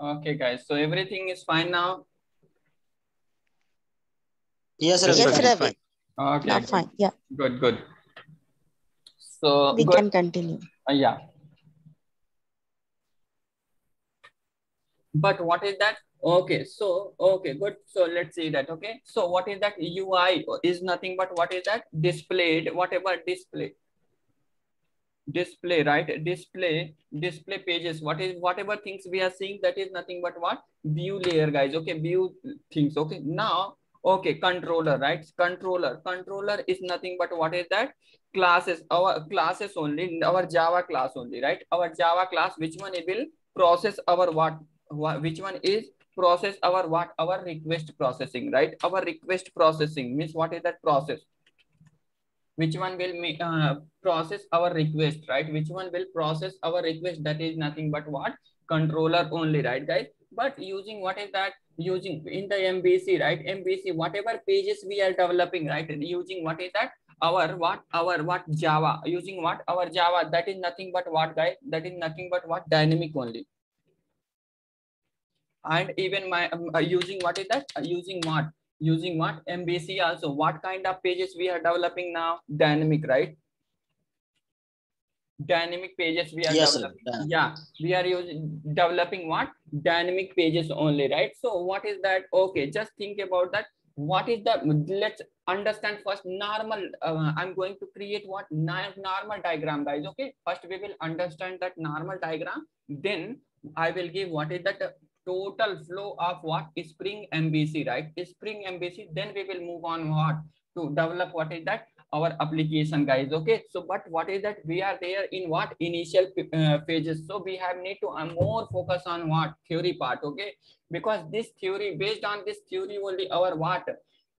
Okay, guys. So everything is fine now. Yes, Yes, Ravi. Ravi. Fine. Okay. Now fine. Yeah, Good. Good. So we good. can continue. Uh, yeah. But what is that? Okay, so okay, good. So let's see that. Okay, so what is that? UI is nothing but what is that? Displayed, whatever display. Display, right? Display, display pages. What is whatever things we are seeing? That is nothing but what? View layer, guys. Okay, view things. Okay, now okay, controller, right? Controller, controller is nothing but what is that? Classes, our classes only, our Java class only, right? Our Java class, which one will process our what which one is process our what our request processing right our request processing means what is that process which one will uh, process our request right? Which one will process our request? That is nothing but what? Controller only right guys? But using what is that? Using in the MVC right? MVC whatever pages we are developing right? Using what is that? Our what? Our what? Java. Using what? Our java. That is nothing but what guys? That is nothing but what? Dynamic only. And even my um, uh, using what is that? Uh, using what using what? MVC also. What kind of pages we are developing now? Dynamic right? Dynamic pages we are Yes, developing. Yeah we are using developing what? Dynamic pages only right? So what is that? Okay just think about that. What is the let's understand first normal uh, i'm going to create what? Normal diagram guys okay? First we will understand that normal diagram. Then i will give what is that total flow of what? Spring MVC right? Spring MVC then we will move on what? To develop what is that? Our application guys okay? So but what is that? We are there in what? Initial uh, phases. So we have need to uh, more focus on what? Theory part okay? Because this theory based on this theory only our what?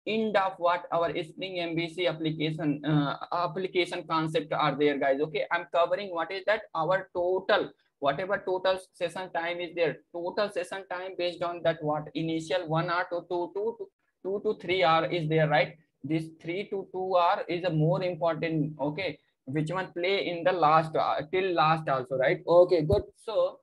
End of what? Our spring MVC application uh, application concept are there guys okay? I'm covering what is that? Our total whatever total session time is there total session time based on that what? Initial one hour to two two to two to three hour is there right? This three to two hour is a more important okay? Which one play in the last uh, till last also right? Okay good. So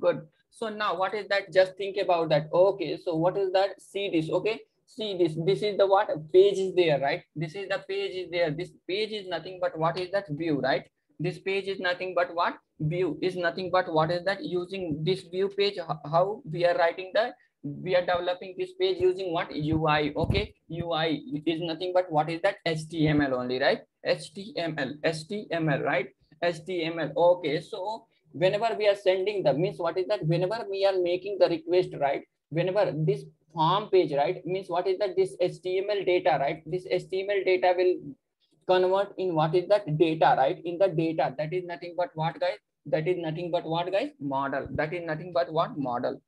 good. So now what is that? Just think about that. Okay so what is that? See this okay? See this. This is the what? Page is there right? This is the page is there. This page is nothing but what is that? View right this page is nothing but what? View is nothing but what is that? Using this view page how we are writing the we are developing this page using what? Ui okay? Ui is nothing but what is that? Html only right? Html html right? Html okay. So whenever we are sending the means what is that? Whenever we are making the request right? Whenever this form page right? Means what is that? This html data right? This html data will convert in what is that data right? In the data that is nothing but what guys? That is nothing but what guys? Model. That is nothing but what? Model.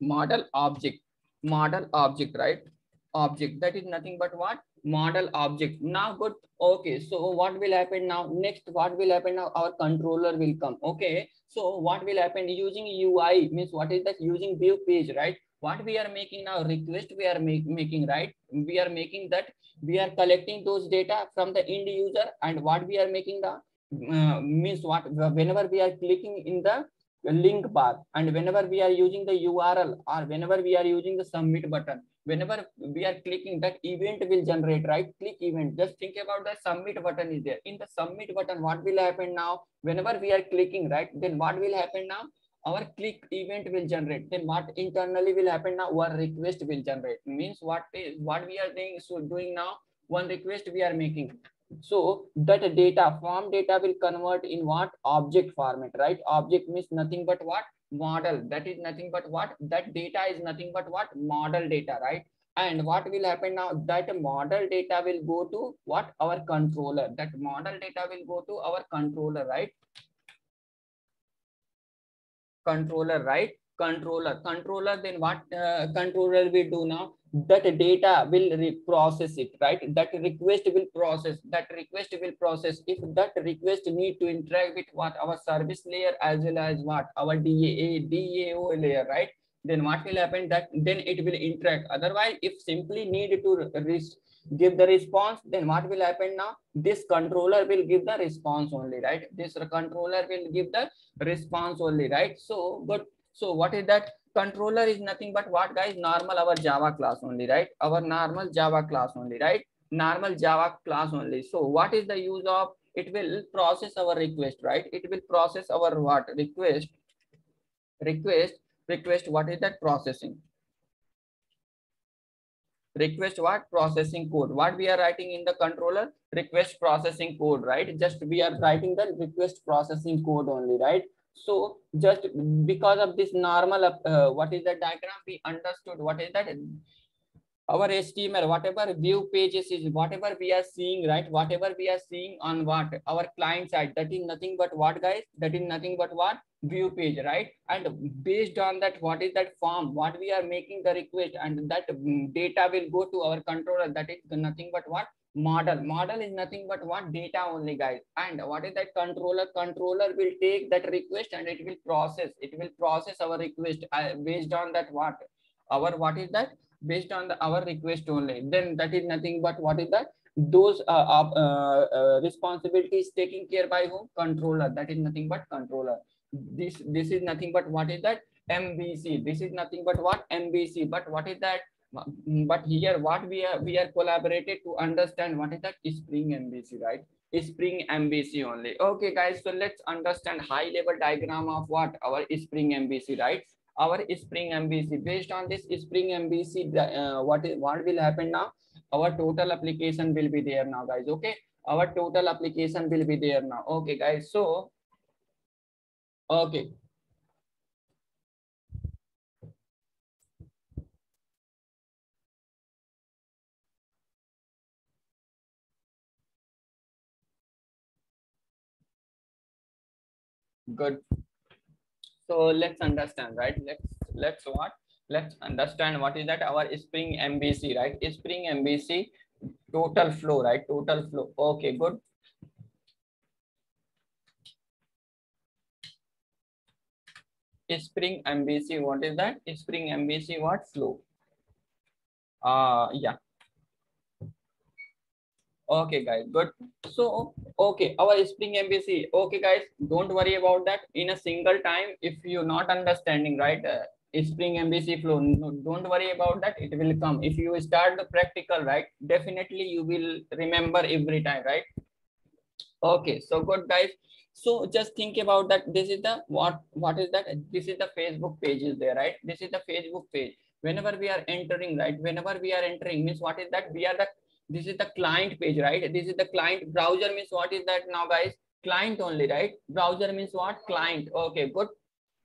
Model object. Model object right? Object. That is nothing but what? Model object. Now good. Okay so what will happen now? Next what will happen now? Our controller will come. Okay so what will happen? Using ui means what is that? Using view page right what we are making now request we are make, making right? We are making that we are collecting those data from the end user and what we are making the uh, means what whenever we are clicking in the link bar and whenever we are using the url or whenever we are using the submit button whenever we are clicking that event will generate right? Click event. Just think about the submit button is there. In the submit button what will happen now? Whenever we are clicking right? Then what will happen now our click event will generate. Then what internally will happen now? Our request will generate. Means what is what we are doing so doing now one request we are making. So that data form data will convert in what? Object format right? Object means nothing but what? Model. That is nothing but what? That data is nothing but what? Model data right? And what will happen now? That model data will go to what? Our controller. That model data will go to our controller right controller right? Controller. Controller then what uh, controller will do now? That data will process it right? That request will process that request will process. If that request need to interact with what our service layer as well as what? Our daa dao layer right then what will happen that then it will interact otherwise if simply need to give the response then what will happen now this controller will give the response only right this controller will give the response only right so but So what is that? Controller is nothing but what guys? Normal our Java class only, right? Our normal Java class only, right? Normal Java class only. So what is the use of? It will process our request, right? It will process our what? Request, request, request. What is that processing? request what? Processing code. What we are writing in the controller? Request processing code right? Just we are writing the request processing code only right? So just because of this normal uh, what is the diagram? We understood what is that our HTML, whatever view pages is, whatever we are seeing, right? Whatever we are seeing on what our client side, that is nothing but what guys? That is nothing but what view page, right? And based on that, what is that form? What we are making the request and that data will go to our controller. That is nothing but what model. Model is nothing but what data only guys. And what is that controller? Controller will take that request and it will process. It will process our request uh, based on that what our what is that based on the, our request only. Then that is nothing but what is that? Those uh, uh, uh, responsibilities taken care by whom? Controller. That is nothing but controller. This this is nothing but what is that? MVC this is nothing but what? MVC but what is that? But here what we are we are collaborated to understand what is that? Spring MVC right? Spring MVC only. Okay guys. So let's understand high level diagram of what our spring MVC right our Spring MVC. Based on this Spring MVC, uh, what is what will happen now? Our total application will be there now, guys. Okay, our total application will be there now. Okay, guys. So, okay. Good so let's understand right? Let's let's what? Let's understand what is that? Our spring MVC right? Spring MVC total flow right? Total flow. Okay good. Spring MVC what is that? Spring MVC what? Flow. Uh yeah okay guys good. So okay our spring MVC okay guys don't worry about that. In a single time if you're not understanding right uh, spring MVC flow no, don't worry about that. It will come. If you start the practical right definitely you will remember every time right? Okay so good guys. So just think about that. This is the what what is that? This is the facebook page is there right? This is the facebook page. Whenever we are entering right whenever we are entering means what is that? We are the this is the client page right? This is the client browser means what is that now guys? Client only right? Browser means what? Client. Okay good.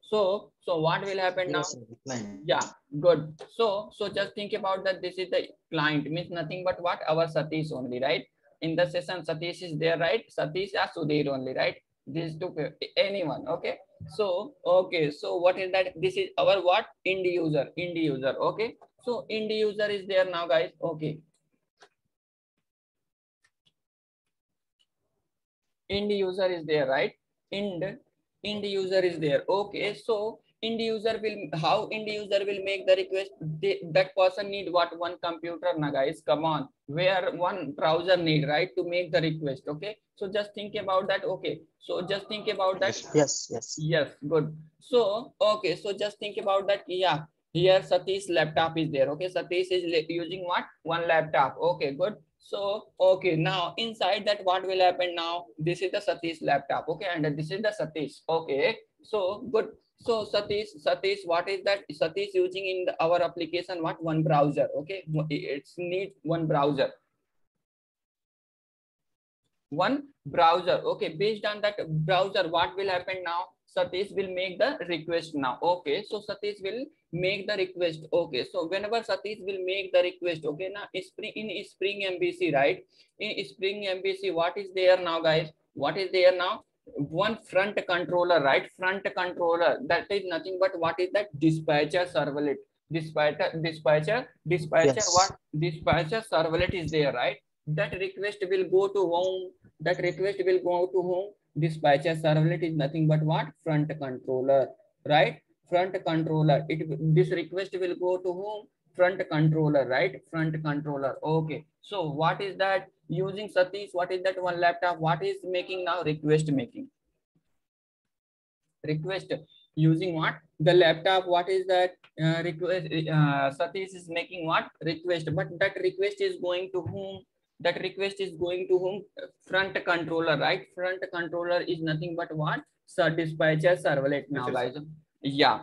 So so what will happen yes, now? yeah good. So so just think about that this is the client means nothing but what? Our satish only right? In the session satish is there right? Satish or sudhir only right? These two anyone okay? So okay so what is that? This is our what? End user end user okay? So end user is there now guys. Okay end user is there right? End end user is there. Okay so end user will how end user will make the request? They, that person need what? One computer? Na guys come on. Where one browser need right to make the request okay? So just think about that okay? So just think about that. Yes yes yes. Good. So okay so just think about that yeah. Here satish laptop is there okay? Satish is using what? One laptop. Okay good so, okay, now inside that what will happen now? This is the Satish laptop, okay, and this is the Satish, okay. So, good. So, Satish, Satish, what is that? Satish using in the, our application, what? One browser, okay. It's need one browser. One browser, okay. Based on that browser, what will happen now? Satish will make the request now. Okay, so Satish will make the request. Okay, so whenever Satish will make the request, okay, now spring in Spring MVC, right? In Spring MVC, what is there now, guys? What is there now? One front controller, right? Front controller. That is nothing but what is that? Dispatcher servlet. Dispatcher, dispatcher, dispatcher. Yes. What dispatcher servlet is there, right? That request will go to home. That request will go to home dispatcher servlet is nothing but what? Front controller right? Front controller. It this request will go to whom? Front controller right? Front controller. Okay. So what is that? Using satish what is that one laptop? What is making now? Request making. Request. Using what? The laptop what is that? Uh, request uh, satish is making what? Request. But that request is going to whom that request is going to whom? Front controller right? Front controller is nothing but what? So dispatcher servlet now guys yeah.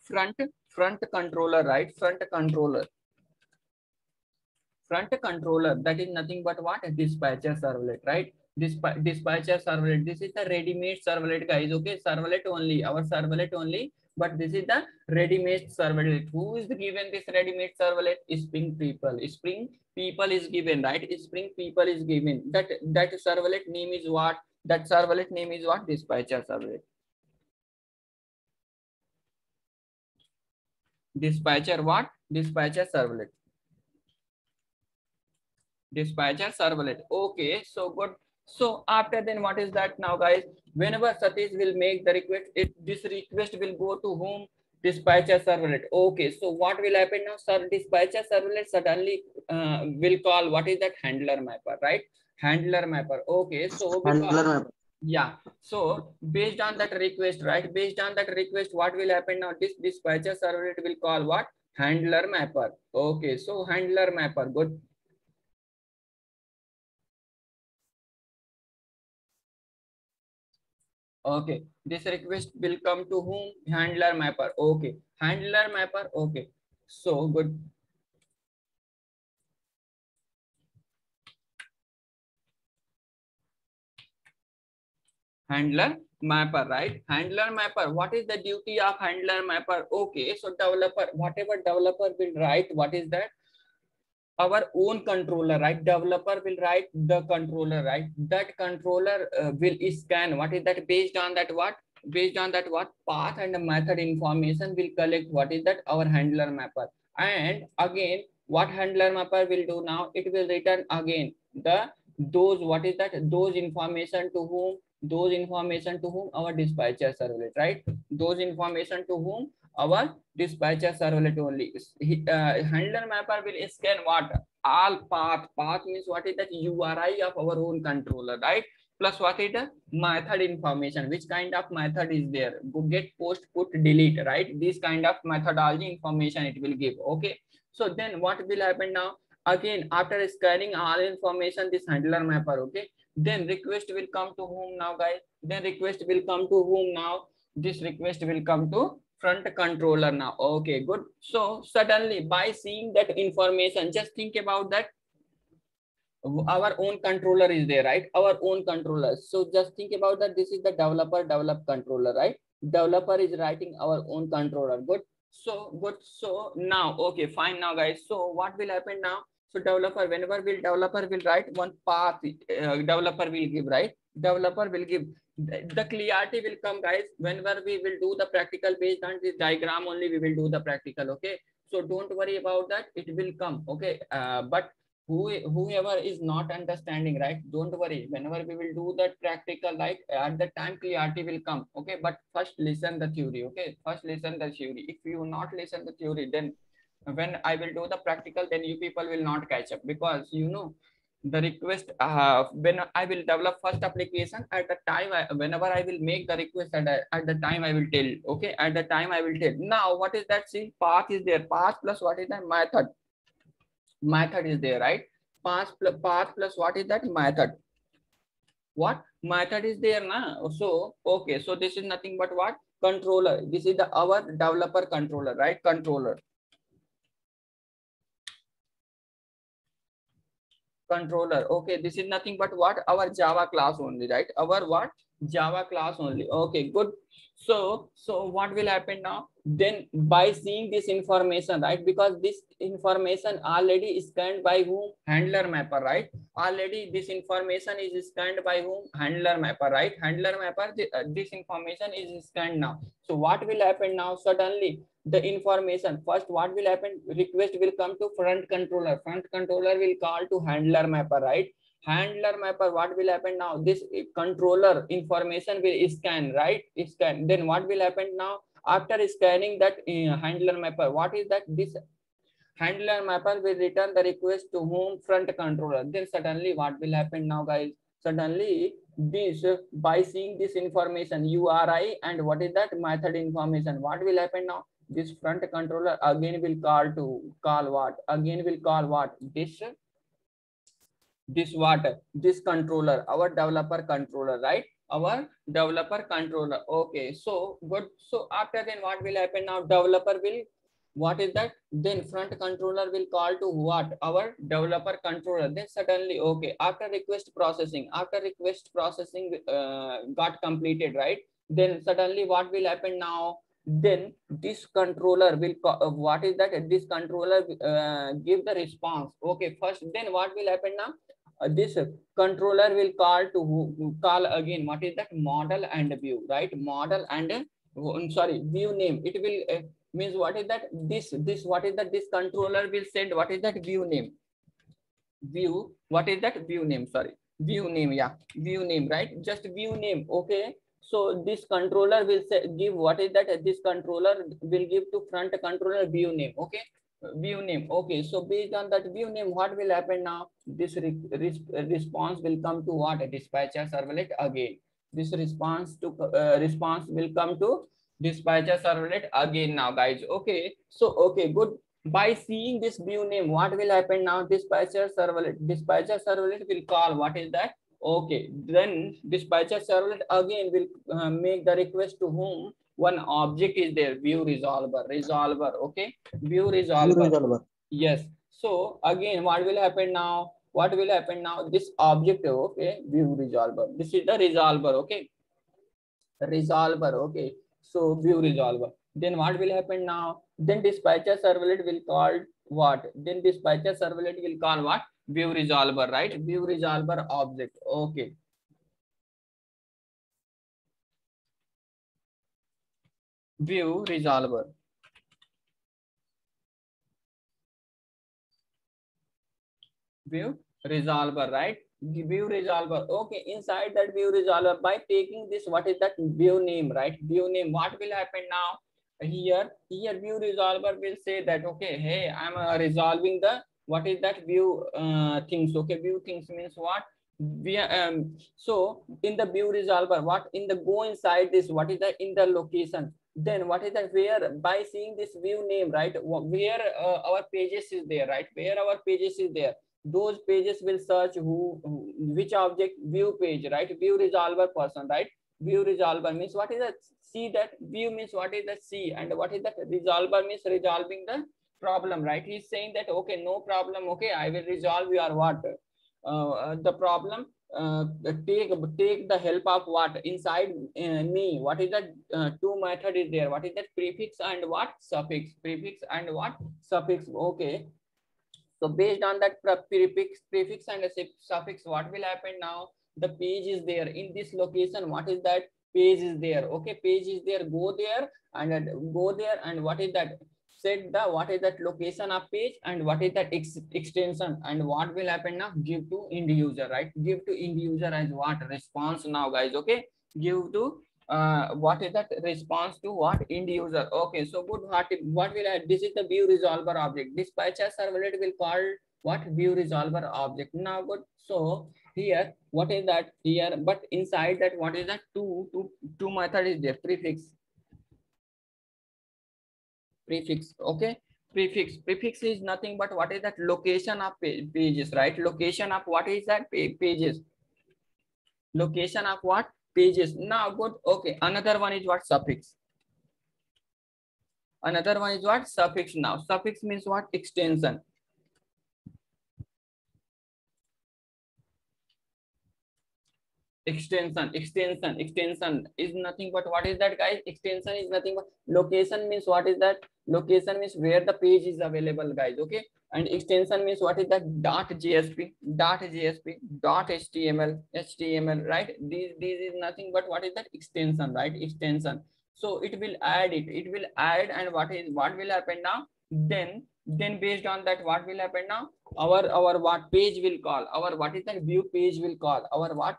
Front front controller right? Front controller. Front controller that is nothing but what? Dispatcher servlet right? Disp dispatcher servlet this is the ready-made servlet guys okay? Servlet only. Our servlet only but this is the ready-made servlet who is given this ready-made servlet spring people. Spring people is given right? Spring people is given. That that servlet name is what? That servlet name is what? Dispatcher servlet dispatcher what? Dispatcher servlet dispatcher servlet okay so good so after then what is that now guys? Whenever satish will make the request it this request will go to whom? Dispatcher servlet okay so what will happen now? Sir dispatcher servlet suddenly uh, will call what is that? Handler mapper right? Handler mapper. Okay so handler mapper. yeah. So based on that request right? Based on that request what will happen now? This dispatcher servlet will call what? Handler mapper. Okay so handler mapper good Okay, this request will come to whom? Handler mapper. Okay, handler mapper. Okay, so good. Handler mapper, right? Handler mapper. What is the duty of handler mapper? Okay, so developer, whatever developer will write, what is that? Our own controller right? Developer will write the controller right? That controller uh, will scan. What is that? Based on that what? Based on that what? Path and method information will collect what is that? Our handler mapper. And again what handler mapper will do now? It will return again the those what is that? Those information to whom? Those information to whom? Our dispatcher servlet right? Those information to whom our dispatcher servlet only. Uh, handler mapper will scan what? All path. Path means what is that URI of our own controller, right? Plus what is the method information? Which kind of method is there? Go get, post, put, delete, right? This kind of methodology information it will give. Okay. So then what will happen now? Again, after scanning all information, this handler mapper, okay? Then request will come to whom now, guys? Then request will come to whom now? This request will come to front controller now. Okay good. So suddenly by seeing that information just think about that. Our own controller is there right? Our own controller. So just think about that. This is the developer develop controller right? Developer is writing our own controller. Good. So good. So now okay fine now guys. So what will happen now? So developer whenever will developer will write one path uh, developer will give right? Developer will give the clarity will come guys. Whenever we will do the practical based on this diagram only we will do the practical okay? So don't worry about that. It will come okay? Uh, but who whoever is not understanding right? Don't worry. Whenever we will do that practical right at the time clarity will come okay? But first listen the theory okay? First listen the theory. If you not listen the theory then when i will do the practical then you people will not catch up because you know the request uh, when I will develop first application at the time I, whenever I will make the request at, at the time I will tell okay? At the time I will tell. Now what is that? See path is there. Path plus what is that? Method. Method is there right? Path plus path plus what is that? Method. What? Method is there now so okay. So this is nothing but what? Controller. This is the our developer controller right? Controller controller. Okay this is nothing but what? Our java class only right? Our what? Java class only. Okay good so so what will happen now? Then by seeing this information right because this information already is scanned by whom? Handler mapper right? Already this information is scanned by whom? Handler mapper right? Handler mapper uh, this information is scanned now. So what will happen now? Suddenly the information first what will happen? Request will come to front controller. Front controller will call to handler mapper right handler mapper what will happen now? This controller information will scan right? Scan. Then what will happen now? After scanning that uh, handler mapper what is that? This handler mapper will return the request to whom front controller. Then suddenly what will happen now guys? Suddenly this by seeing this information URI and what is that? Method information. What will happen now? This front controller again will call to call what? Again will call what? This this what this controller our developer controller right? Our developer controller. Okay so good. So after then what will happen now? Developer will what is that? Then front controller will call to what? Our developer controller. Then suddenly okay after request processing after request processing uh, got completed right? Then suddenly what will happen now? Then this controller will uh, what is that? This controller uh, give the response. Okay first then what will happen now uh, this controller will call to call again. What is that? Model and view right? Model and uh, sorry view name. It will uh, means what is that? This this what is that? This controller will send what is that? View name. View what is that? View name sorry. View name yeah. View name right? Just view name okay? So this controller will say give what is that? This controller will give to front controller view name okay view name. Okay so based on that view name what will happen now? This re re response will come to what? A dispatcher servlet again. This response to uh, response will come to dispatcher servlet again now guys. Okay so okay good. By seeing this view name what will happen now? Dispatcher servlet dispatcher servlet will call. What is that? Okay then dispatcher servlet again will uh, make the request to whom one object is there view resolver resolver okay view resolver. view resolver yes so again what will happen now what will happen now this object okay view resolver this is the resolver okay resolver okay so view resolver. Then what will happen now? Then dispatcher servlet will call what? Then dispatcher servlet will call what? View resolver, right? View resolver object. Okay. View resolver. View resolver, right? view resolver. Okay inside that view resolver by taking this what is that view name right? View name what will happen now? Here here view resolver will say that okay hey i'm uh, resolving the what is that view uh, things? Okay view things means what? We um so in the view resolver what in the go inside this what is the in the location then what is that? Where by seeing this view name right where uh, our pages is there right? Where our pages is there? Those pages will search who, which object? View page right? View resolver person right? View resolver means what is that? See that? View means what is that? See. And what is that? Resolver means resolving the problem right? He's saying that okay no problem okay i will resolve your what? Uh, uh, the problem uh, take take the help of what inside uh, me what is that uh, two method is there what is that prefix and what suffix prefix and what suffix okay so based on that prefix, prefix and suffix, what will happen now? The page is there in this location. What is that? Page is there. Okay, page is there. Go there and go there. And what is that? Set the what is that location of page and what is that ex extension and what will happen now? Give to end user, right? Give to end user as what? Response now, guys. Okay, give to uh, what is that response to what end user? Okay so good what what will I, this is the view resolver object. This dispatcher servlet will call what? View resolver object. Now good. So here what is that? Here but inside that what is that? Two two two method is there. Prefix prefix okay? Prefix. Prefix is nothing but what is that? Location of pages right? Location of what is that? Pages. Location of what? Pages. Now good. Okay another one is what? Suffix. Another one is what? Suffix now. Suffix means what? Extension extension extension extension is nothing but what is that guys? Extension is nothing but location means what is that? Location means where the page is available guys okay? And extension means what is that? Dot jsp dot jsp dot html html right? These these is nothing but what is that? Extension right? Extension. So it will add it. It will add and what is what will happen now? Then then based on that what will happen now? Our our what page will call our what is that view page will call our what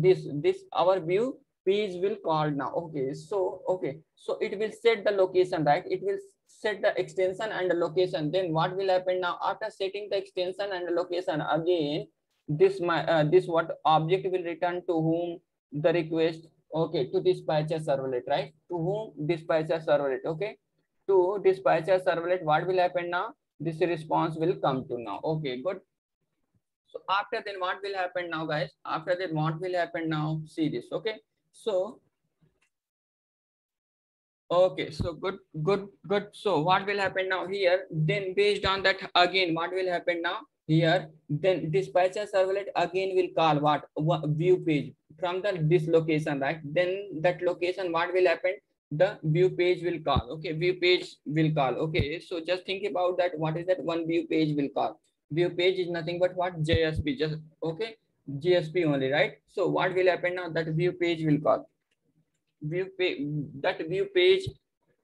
this this our view page will call now. Okay so okay. So it will set the location right? It will set the extension and the location. Then what will happen now? After setting the extension and the location again this my uh, this what object will return to whom the request okay to dispatcher servlet right? To whom dispatcher servlet okay? To dispatcher servlet what will happen now? This response will come to now. Okay good so after then what will happen now guys? After that what will happen now? See this okay? So okay so good good good. So what will happen now here? Then based on that again what will happen now? Here then dispatcher servlet again will call what, what view page from the this location right? Then that location what will happen? The view page will call okay? View page will call okay? So just think about that. What is that? One view page will call view page is nothing but what? JSP just okay? JSP only right? So what will happen now? That view page will call. View page that view page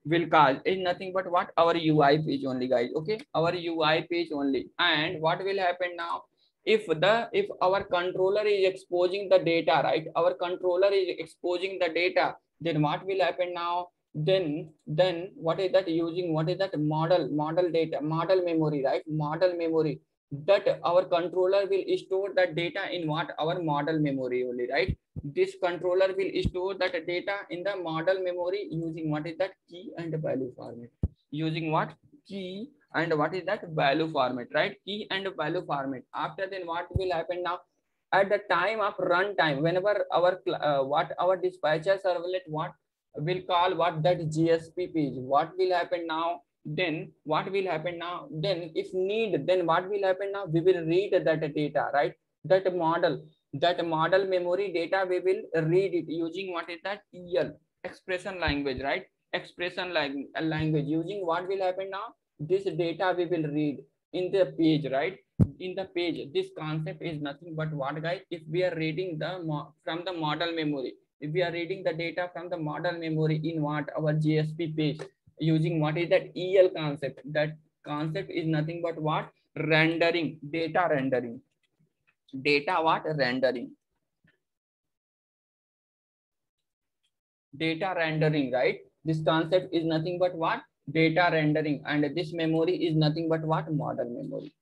will call is nothing but what? Our UI page only guys okay? Our UI page only. And what will happen now? If the if our controller is exposing the data right? Our controller is exposing the data then what will happen now? Then then what is that using? What is that model? Model data model memory right? Model memory that our controller will store that data in what? Our model memory only right? This controller will store that data in the model memory using what is that? Key and value format. Using what? Key and what is that? Value format right? Key and value format. After then what will happen now? At the time of runtime whenever our uh, what our dispatcher servlet what will call what? That JSP page. What will happen now then what will happen now? Then if need then what will happen now? We will read that data right? That model that model memory data we will read it using what is that? El expression language right? Expression lang uh, language. Using what will happen now? This data we will read in the page right? In the page. This concept is nothing but what guys? If we are reading the from the model memory if we are reading the data from the model memory in what? Our JSP page using what is that el concept? That concept is nothing but what? Rendering data rendering. Data what? Rendering. Data rendering right? This concept is nothing but what? Data rendering. And this memory is nothing but what? Model memory.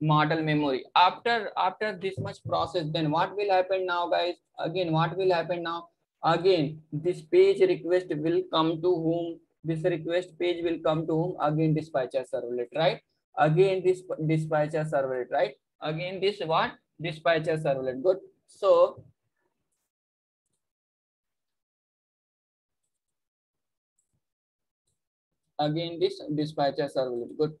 Model memory. After after this much process then what will happen now guys? Again what will happen now again this page request will come to whom? This request page will come to whom? Again dispatcher servlet right? Again this dispatcher servlet right? Again this what dispatcher servlet good. So again this dispatcher servlet good.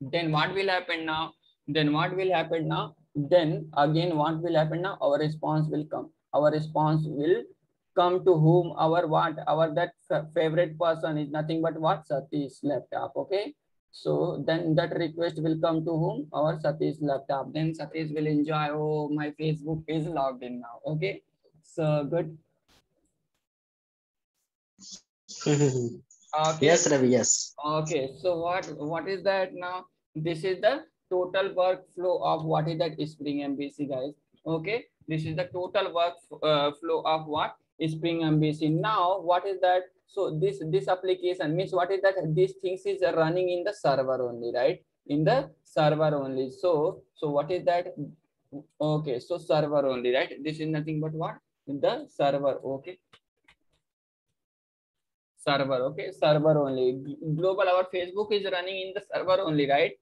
Then what will happen now? Then what will happen now? Then again what will happen now? Our response will come our response will come to whom our what our that favorite person is nothing but what? Satish laptop okay? So then that request will come to whom? Our Satish laptop then Satish will enjoy oh my Facebook is logged in now okay? So good. Okay. Yes Ravi yes. Okay so what what is that now? This is the total workflow of what is that spring MVC guys okay this is the total work uh, flow of what Spring MVC. Now, what is that? So this this application means what is that? These things is running in the server only, right? In the server only. So so what is that? Okay, so server only, right? This is nothing but what? In the server. Okay. Server. Okay, server only. Global. Our Facebook is running in the server only, right?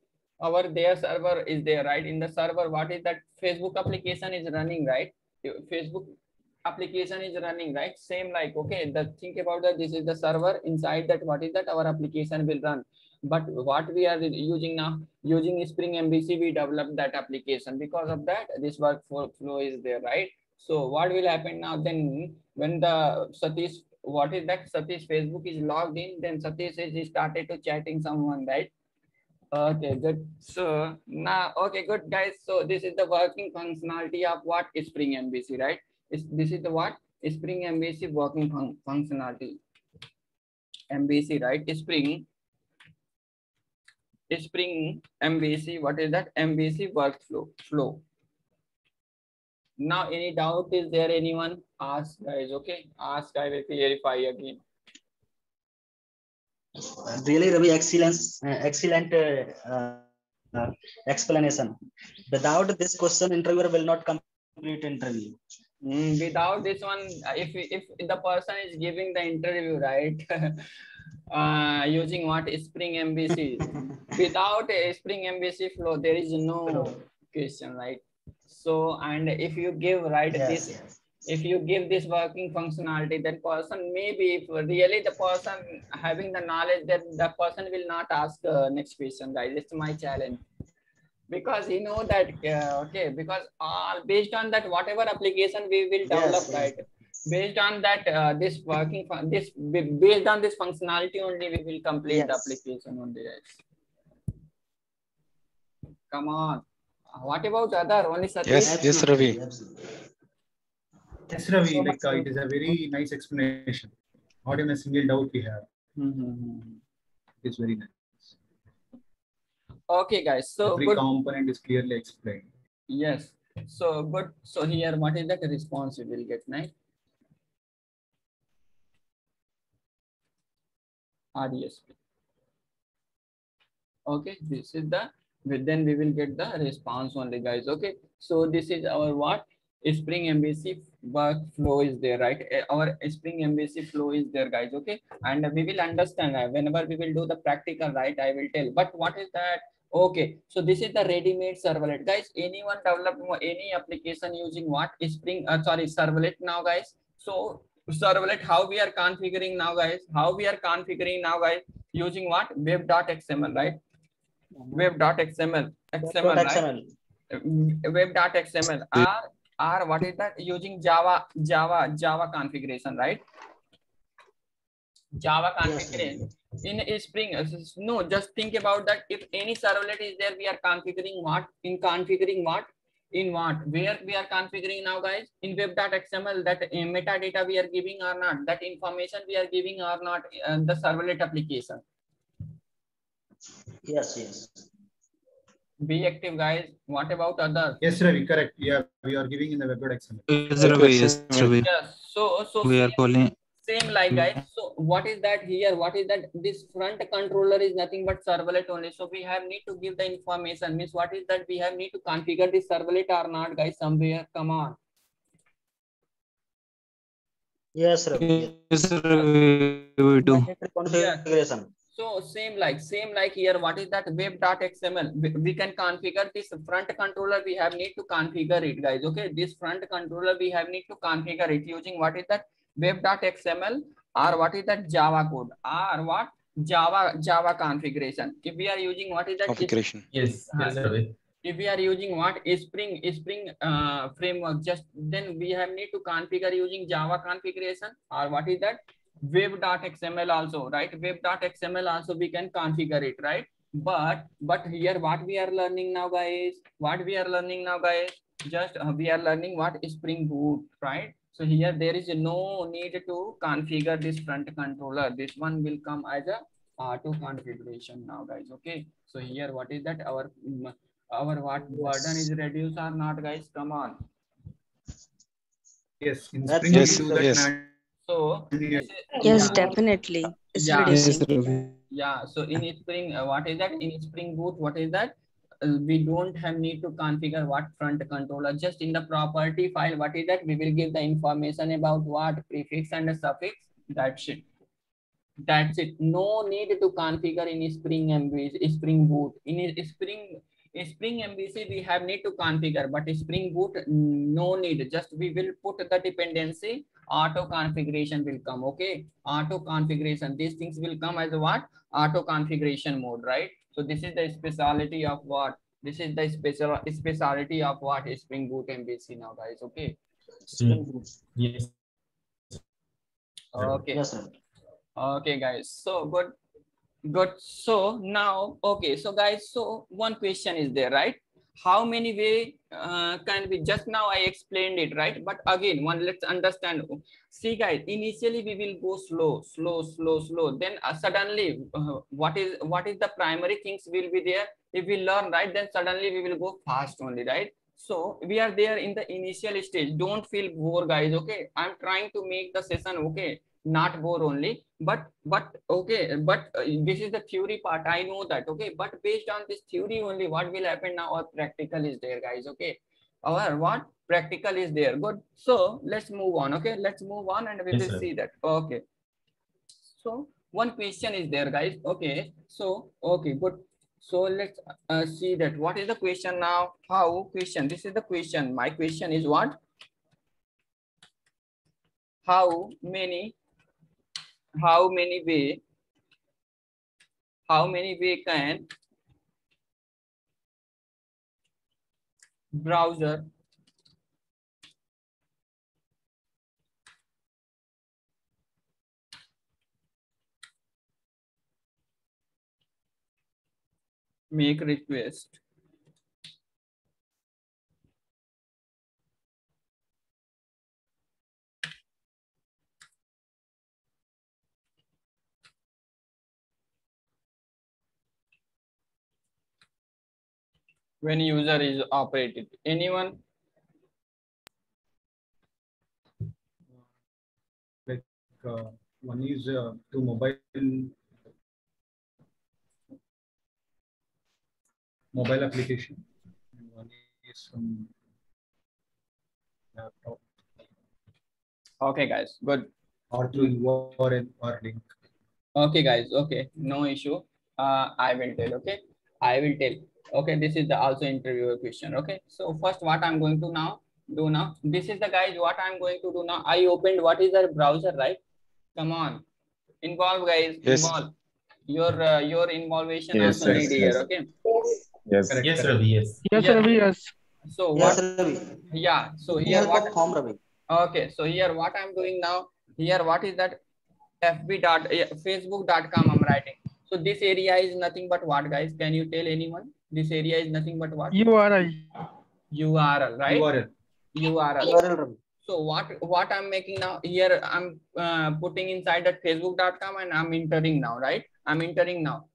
Our their server is there right? In the server what is that facebook application is running right? Facebook application is running right? Same like okay the think about that this is the server inside that what is that our application will run? But what we are using now using spring MVC, we developed that application. Because of that this workflow is there right? So what will happen now then when the satish what is that satish facebook is logged in then satish is started to chatting someone right Okay, good. So now, okay, good guys. So this is the working functionality of what Spring MVC, right? Is this is the what Spring MVC working fun functionality. MVC, right? Spring. Spring MVC. What is that? MVC workflow flow. Now, any doubt is there? Anyone? Ask guys. Okay, ask. I will clarify again really Ravi, excellent, excellent uh, uh, explanation. Without this question, interviewer will not complete interview. Mm, without this one, if if the person is giving the interview, right, uh, using what Spring MVC, without a Spring MVC flow, there is no question, right? So, and if you give right Yes, this yes. If you give this working functionality, then person maybe if really the person having the knowledge, that the person will not ask uh, next question, guys. It's my challenge because he know that uh, okay because all based on that whatever application we will develop yes. right based on that uh, this working fun- this based on this functionality only we will complete the application only guys. Come on. What about other only Satish? Yes, yes, Ravi. Absolutely. Yes, Ravi, So like uh, it is a very nice explanation. Not even a single doubt we have. Mhm. It's very nice. Okay, guys. So Every component is clearly explained. Yes. So good. So here, what is that response we will get, right? RESP. Okay, this is the, then we will get the response only, guys. Okay, so this is our what? Spring MVC workflow is there, right? Eh, Our Spring MVC flow is there, guys. Okay, and we will understand uh, whenever we will do the practical, right? I will tell. But what is that? Okay, so this is the ready-made servlet, guys. Anyone develop any application using what? Spring, uh, sorry, servlet now, guys. So servlet, how we are configuring now, guys? How we are configuring now, guys? Using what? Web.xml, right? Web.xml, XML, right? XML. web.xml or or what is that? Using java java java configuration right? Java Yes, configuration in a spring. No just think about that. If any servlet is there we are configuring what? In configuring what? In what? Where we are configuring now guys? In web.xml that uh, metadata we are giving or not? That information we are giving or not uh, the servlet application? Yes, yes. Be active guys what about others Yes, Ravi, correct. Yeah, we are giving in the web.xml. Yes, Ravi, yes, Ravi. yes so so We are calling. Same like guys. So what is that here? What is that? This front controller is nothing but servlet only. So we have need to give the information. Means what is that? We have need to configure this servlet or not, guys? Somewhere. Come on. Yes, Ravi. Yes, Ravi, we do. Configuration. So same like same like here. What is that? Web.xml. We, we can configure this front controller. We have need to configure it, guys. Okay. This front controller we have need to configure it using what is that? Web.xml or what is that Java code or what Java Java configuration. If we are using what is that? Configuration. Yes, yes, Ravi. if we are using what spring spring uh, framework just then we have need to configure using java configuration or what is that web.xml also right? web.xml also we can configure it right? But but here what we are learning now guys? What we are learning now guys? Just uh, we are learning what is spring boot right? So here there is no need to configure this front controller. This one will come as a auto configuration now guys okay? So here what is that? Our mm, our what burden is reduced or not guys? Come on. Yes, in That's Spring we Yes, do that yes. Man- so Yeah. Yes, yeah, definitely. It's Yeah. reducing. yeah so in spring uh, what is that? In spring boot what is that? Uh, we don't have need to configure what front controller. Just in the property file what is that? We will give the information about what prefix and the suffix. That's it. That's it. No need to configure in spring MVC, spring boot. In spring in spring MVC we have need to configure but spring boot no need. Just we will put the dependency auto configuration will come okay auto configuration these things will come as what auto configuration mode right so this is the speciality of what this is the special speciality of what is spring boot MVC now guys okay Yes. okay Yes, Ravi. Okay, guys. So good, good. So now, okay. So guys, so one question is there, right? How many way uh, can be? Just now I explained it, right? But again, one let's understand. See, guys. Initially we will go slow, slow, slow, slow. Then uh, suddenly, uh, what is what is the primary things will be there? If we learn right, then suddenly we will go fast only, right? So we are there in the initial stage. Don't feel bored, guys. Okay, I'm trying to make the session okay not bore only but but okay but uh, this is the theory part i know that okay but based on this theory only what will happen now? Our practical is there guys okay? Our what? Practical is there good. So let's move on okay? Let's move on and we Yes, will sir. see that okay. So one question is there guys okay? So okay good. So let's uh, see that what is the question now? How? Question this is the question. My question is what? How many how many way how many way can browser make request when user is operated anyone Like uh, one is uh, to mobile mobile application. and One is from laptop okay guys good or through URL or link. Okay, guys. Okay, no issue. Uh, I will tell. Okay, I will tell. Okay, this is the also interviewer question. Okay, so first, what I'm going to now do now. This is the guys. What I'm going to do now. I opened. What is the browser, right? Come on, involve, guys. Yes. Involve. Your uh, your involvement Yes, also yes, need here. Okay. Yes. Correct, Yes. Ravi, yes. Yes, Yeah. Ravi, yes. So Yes, what? Ravi. Yeah. So here have what? got form, Ravi. Okay, so here what I'm doing now, here what is that fb dot facebook.com I'm writing. So this area is nothing but what guys? Can you tell anyone? This area is nothing but what? URI. URL, right? URL. URL. URL, Ravi. So what what I'm making now here I'm uh, putting inside that facebook.com and I'm entering now, right? I'm entering now.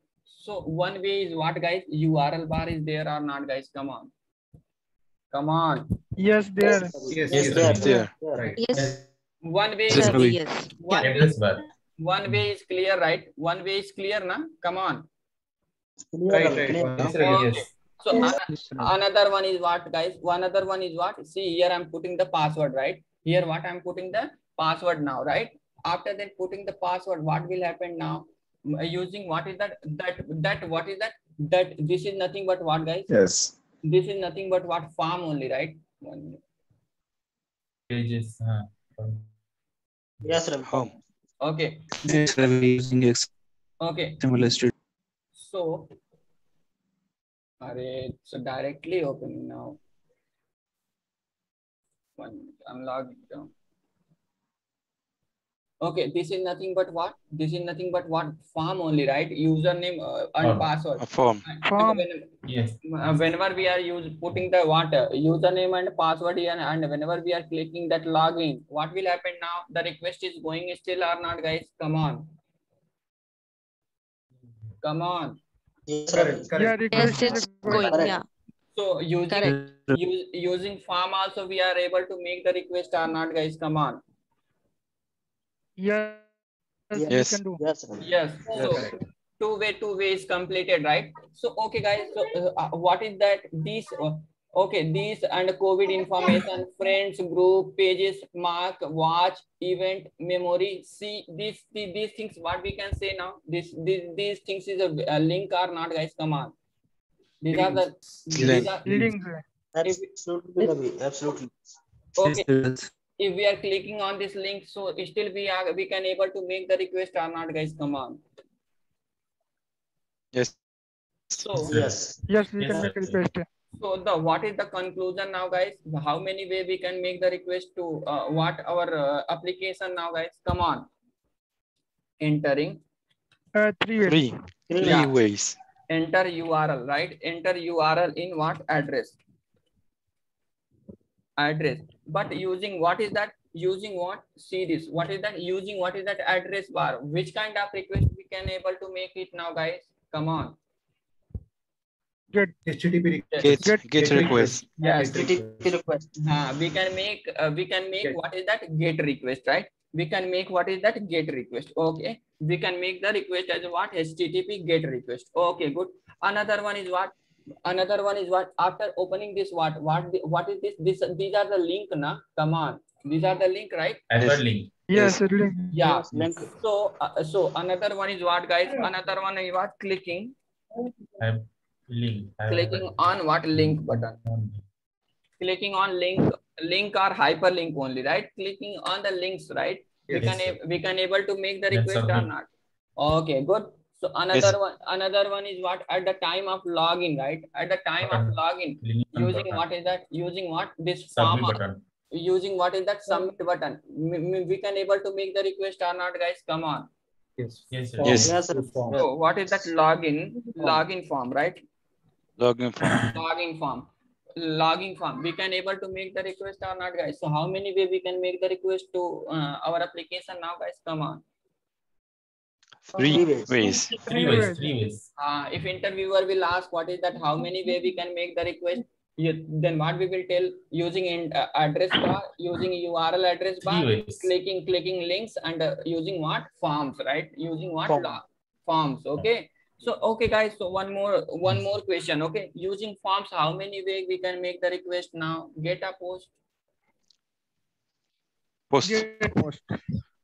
So one way is what guys? URL bar is there or not guys? Come on. Come on. Yes, there. Yes, Yes, yes, There, There. there. right. Yes, One way is Ravi. yes. one way Address bar. one way is clear right one way is clear na come on Clear, Right, right. clear. Yes, so another one is what guys one other one is what see here i'm putting the password right here what i'm putting the password now right after then putting the password what will happen now using what is that that that what is that that this is nothing but what guys Yes. this is nothing but what farm only right one. Pages. uh, Yes, Ravi. Home. okay Yes, Ravi using okay XML studio. So, Array, so directly opening now. One minute, I'm logged down. Okay, this is nothing but what? This is nothing but what? Form only, right? Username uh, and Form. password. A form. Form. When- Yes. uh, whenever we are use, putting the what uh, username and password here and whenever we are clicking that login, what will happen now? The request is going still or not, guys? Come on. Come on. Yes, Correct, correct. Yeah, Yes, it's going, Correct. yeah. So using Correct. Use, using farm also we are able to make the request or not guys come on Yes, Yes. can do. Yes, yes Yes, so correct. two way two way is completed right so okay guys so uh, uh, what is that these uh, okay these and covid information friends group pages mark watch event memory see these these, these things what we can say now this these, these things is a, a link or not guys come on these are the these Link. are, Links. Absolutely, Absolutely. okay if we are clicking on this link so still we are we can able to make the request or not guys come on Yes. so Yes. Yes, we Yes, can make a request. So the what is the conclusion now guys? How many way we can make the request to uh, what our uh, application now guys? Come on. Entering. Uh, three ways. Three. Three Yeah. ways. enter url right? Enter url in what address? Address. But using what is that? Using what? Series. What is that? Using what is that address bar? Which kind of request we can able to make it now guys? Come on HTTP request. Get, Get- get request. yes HTTP request. uh, we can make uh, we can make Get. what is that? Get request right? We can make what is that? Get request. Okay. We can make the request as what? Http get request. Okay good. Another one is what? Another one is what? After opening this what? What the, what is this? This these are the link na? Come on. These are the link right? Hyperlink. Yes, it link. yeah. Link. so uh, so another one is what guys? Another one is what? Clicking Link. clicking on what link button? clicking on link link or hyperlink only right? Clicking on the links right? We can we can able to make the request or not. Okay good. So another one another one is what? At the time of login right? At the time of Button. login. Link using button. what is that? Using what? This Submit form button. using what is that? Submit button. We, we- we can able to make the request or not guys? Come on. Yes. Yes, sir. Yes. Yes, sir. so what is that login? Login form right Login form. logging form logging form we can able to make the request or not guys so how many way we can make the request to uh, our application now guys come on Three ways. ways. Three ways. Three ways. uh, if interviewer will ask what is that how many way we can make the request you, then what we will tell using in uh, address bar using url address bar clicking clicking links and uh, using what forms right using what Form. lo- forms okay so okay guys so one more one more question okay using forms how many way we can make the request now get a post Post. Get post.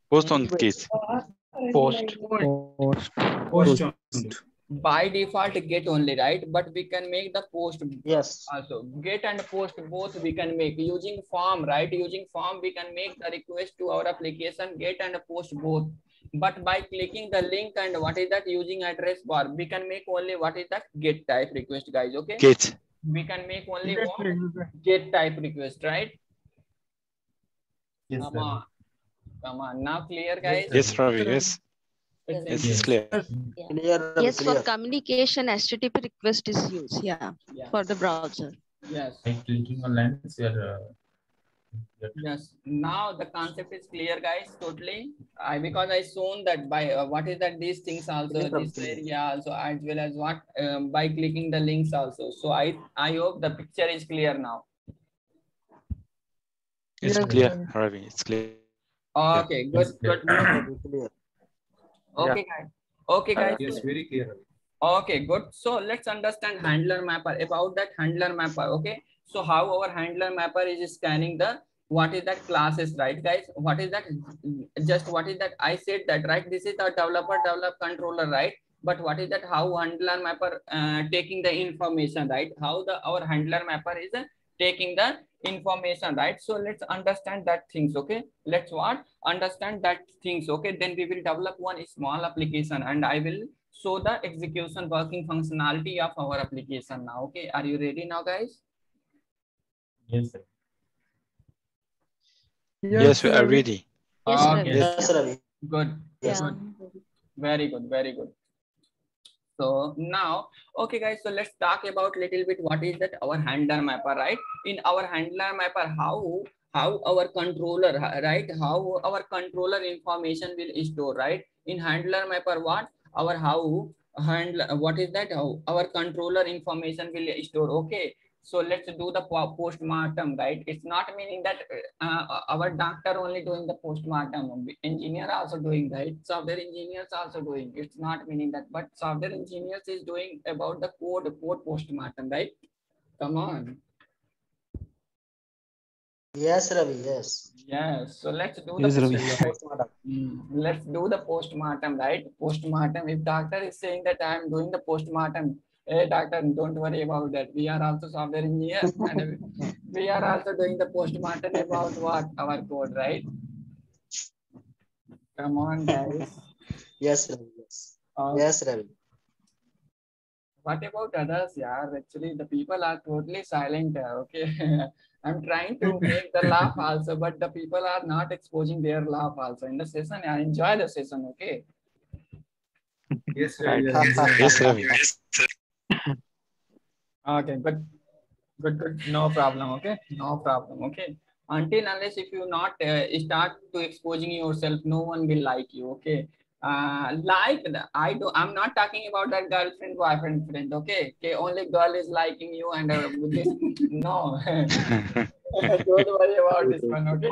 Post on case. Post. Post. Post. by default get only right but we can make the post Yes. also get and post both we can make using form right using form we can make the request to our application get and post both but by clicking the link and what is that using address bar we can make only what is that get type request guys okay Get. we can make only Get one get type request right Yes, come sir. on come on now clear guys Yes, Ravi. Yes. It's- Yes, it's- it's clear. Clear. Ravi, Yes, for communication, HTTP request is used, yeah, yeah, for the browser. yes By clicking on lines, you are. Uh, get- Yes, now the concept is clear, guys, totally. I because I shown that by uh, what is that these things also, this area also, as well as what um, by clicking the links also. So I I hope the picture is clear now. It's Yes, clear, sir. Ravi. It's clear. Okay, good, clear. good. Okay, guys. Okay, guys. Yes, very clear. Okay, good. So let's understand handler mapper about that handler mapper. Okay. So how our handler mapper is scanning the what is that classes, right, guys? What is that? Just what is that? I said that, right? This is the developer develop controller, right? But what is that? How handler mapper uh, taking the information, right? How the our handler mapper is uh, taking the information, right? So let's understand that things. Okay. Let's what understand that things. Okay. Then we will develop one small application, and I will show the execution working functionality of our application now. Okay, are you ready now, guys? Yes, sir. Yes, we are ready. Yes, Okay, Yes, ah, Ravi. Good. Yes. Good. Very good. Very good. So now, okay, guys. So let's talk about little bit what is that our handler mapper, right? In our handler mapper, how how our controller, right? How our controller information will store, right? In handler mapper, what our how handler what is that how our controller information will store okay so let's do the po- postmortem right it's not meaning that uh, our doctor only doing the postmortem engineer also doing right software engineers also doing it's not meaning that but software engineers is doing about the code code postmortem right come on Yes, Ravi. Yes. yes so let's do Yes, the Ravi. Postmortem. Mm, let's do the postmortem, right? Postmortem. If doctor is saying that I am doing the postmortem, hey doctor, don't worry about that. We are also software engineers and we are also doing the postmortem about what our code, right? Come on, guys. Yes, Ravi. Yes. Uh, Yes, Ravi. What about others? Yeah, actually the people are totally silent. Okay. I'm trying to make the laugh also, but the people are not exposing their laugh also in the session. I enjoy the session. Okay. Yes, Ravi. Yes, Yes, Ravi. Okay, good, good, good. No problem. Okay, no problem. Okay. Until unless if you not uh, start to exposing yourself, no one will like you. Okay. Uh, like the, I do. I'm not talking about that girlfriend, boyfriend, friend. Okay. Okay. Only girl is liking you, and uh, this no. Don't worry about this one. Okay.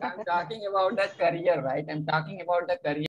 I'm talking about the career, right? I'm talking about the career.